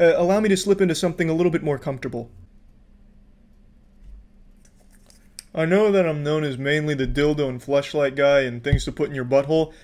Uh, allow me to slip into something a little bit more comfortable. I know that I'm known as mainly the dildo and fleshlight guy and things to put in your butthole,